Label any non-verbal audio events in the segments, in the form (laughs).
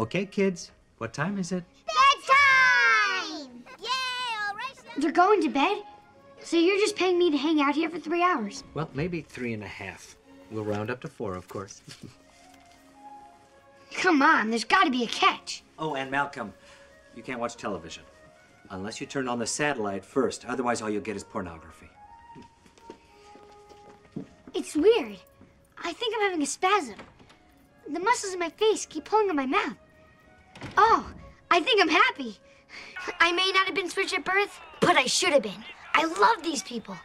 Okay, kids, what time is it? Bedtime! Yay, all right. They're going to bed? So you're just paying me to hang out here for three hours? Well, maybe three and a half. We'll round up to four, of course. (laughs) Come on, there's got to be a catch. oh, and Malcolm, you can't watch television. Unless you turn on the satellite first. Otherwise, all you'll get is pornography. It's weird. I think I'm having a spasm. The muscles in my face keep pulling on my mouth. Oh, I think I'm happy. I may not have been switched at birth, but I should have been. I love these people.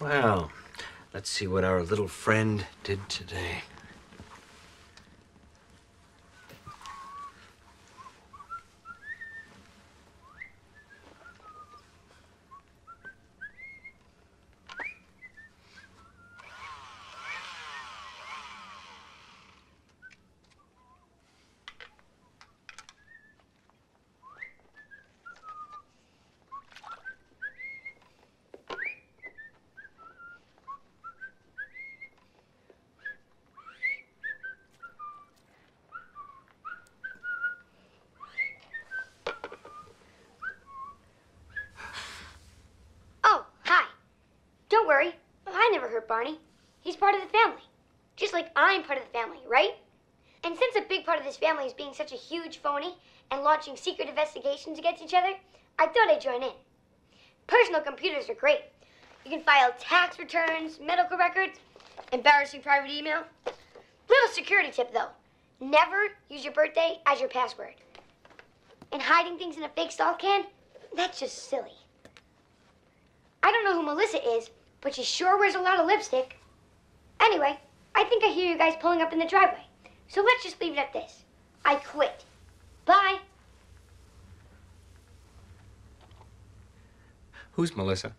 Well, let's see what our little friend did today. Oh, hi. Don't worry. I never hurt Barney. He's part of the family. Just like I'm part of the family, right? And since a big part of this family is being such a huge phony and launching secret investigations against each other, I thought I'd join in. Personal computers are great. You can file tax returns, medical records, embarrassing private email. Little security tip though never use your birthday as your password. And hiding things in a fake salt can, that's just silly. I don't know who Melissa is, but she sure wears a lot of lipstick. Anyway, I think I hear you guys pulling up in the driveway. So let's just leave it at this. I quit. Bye. Who's Melissa?